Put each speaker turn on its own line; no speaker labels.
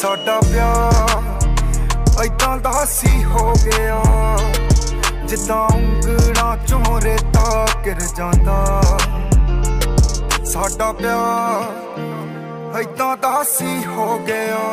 ਸਾਡਾ ਪਿਆਰ ਐਦਾਂ ਦਾ ਸੀ ਹੋ ਗਿਆ। ਜਿੱਦਾਂ ਉਂਗਲਾਂ ਚੋਂ ਰੇਤਾ ਗਿਰ ਜਾਂਦਾ। ਸਾਡਾ ਪਿਆਰ ਐਦਾਂ ਦਾ ਸੀ ਹੋ ਗਿਆ।